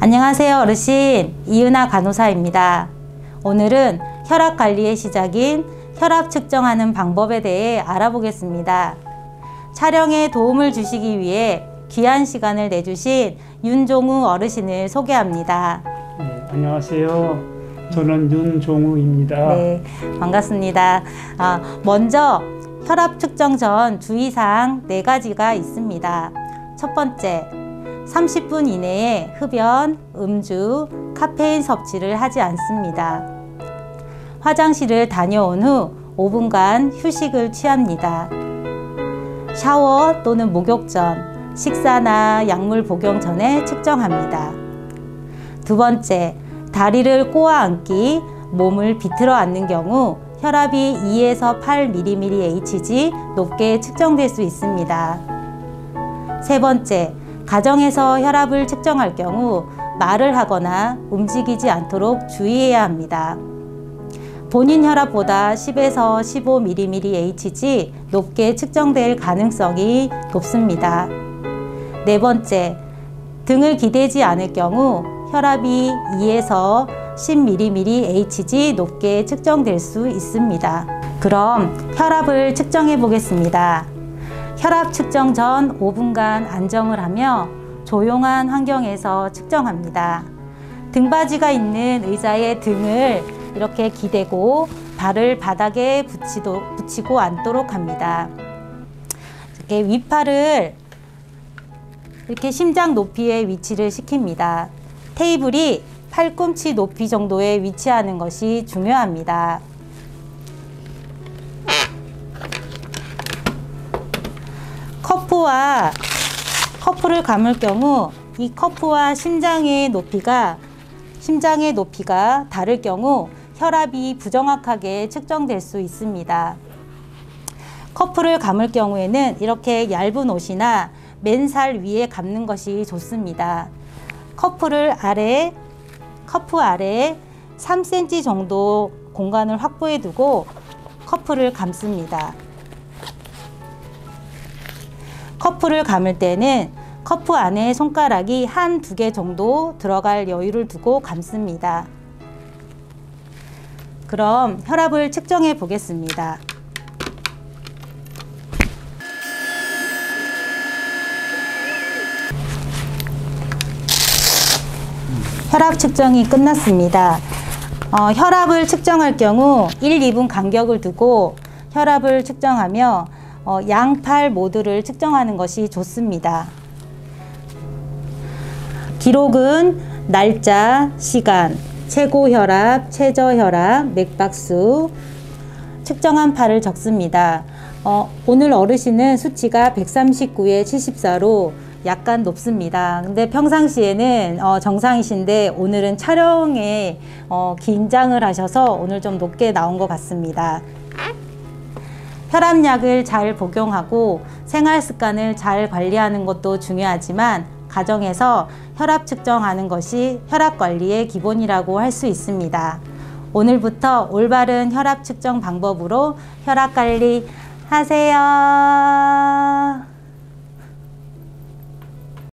안녕하세요 어르신 이은아 간호사입니다. 오늘은 혈압 관리의 시작인 혈압 측정하는 방법에 대해 알아보겠습니다. 촬영에 도움을 주시기 위해 귀한 시간을 내주신 윤종우 어르신을 소개합니다. 네, 안녕하세요. 저는 윤종우입니다. 네, 반갑습니다. 아, 먼저 혈압 측정 전 주의사항 네 가지가 있습니다. 첫 번째, 30분 이내에 흡연, 음주, 카페인 섭취를 하지 않습니다. 화장실을 다녀온 후 5분간 휴식을 취합니다. 샤워 또는 목욕 전, 식사나 약물 복용 전에 측정합니다. 두 번째, 다리를 꼬아 앉기, 몸을 비틀어 앉는 경우 혈압이 2에서 8mmHg 높게 측정될 수 있습니다. 세 번째, 가정에서 혈압을 측정할 경우 말을 하거나 움직이지 않도록 주의해야 합니다. 본인 혈압보다 10에서 15mmHg 높게 측정될 가능성이 높습니다. 네 번째, 등을 기대지 않을 경우 혈압이 2에서 10mmHg 높게 측정될 수 있습니다. 그럼 혈압을 측정해 보겠습니다. 혈압 측정 전 5분간 안정을 하며 조용한 환경에서 측정합니다. 등받이가 있는 의자의 등을 이렇게 기대고 발을 바닥에 붙이도, 붙이고 앉도록 합니다. 이렇게 윗팔을 이렇게 심장 높이에 위치를 시킵니다. 테이블이 팔꿈치 높이 정도에 위치하는 것이 중요합니다. cuff와 cuff를 감을 경우 이 cuff와 심장의 높이가 심장의 높이가 다를 경우 혈압이 부정확하게 측정될 수 있습니다. cuff를 감을 경우에는 이렇게 얇은 옷이나 맨살 위에 감는 것이 좋습니다. cuff를 아래 cuff 아래 3cm 정도 공간을 확보해 두고 커프를 감습니다. 커프를 감을 때는 커프 안에 손가락이 한 두 개 정도 들어갈 여유를 두고 감습니다. 그럼 혈압을 측정해 보겠습니다. 혈압 측정이 끝났습니다. 어, 혈압을 측정할 경우 1, 2분 간격을 두고 혈압을 측정하며 어, 양팔 모두를 측정하는 것이 좋습니다. 기록은 날짜, 시간, 최고 혈압, 최저 혈압, 맥박수, 측정한 팔을 적습니다. 어, 오늘 어르신은 수치가 139에 74로 약간 높습니다. 근데 평상시에는 어, 정상이신데 오늘은 촬영에 어, 긴장을 하셔서 오늘 좀 높게 나온 것 같습니다. 혈압약을 잘 복용하고 생활 습관을 잘 관리하는 것도 중요하지만 가정에서 혈압 측정하는 것이 혈압 관리의 기본이라고 할 수 있습니다. 오늘부터 올바른 혈압 측정 방법으로 혈압 관리 하세요.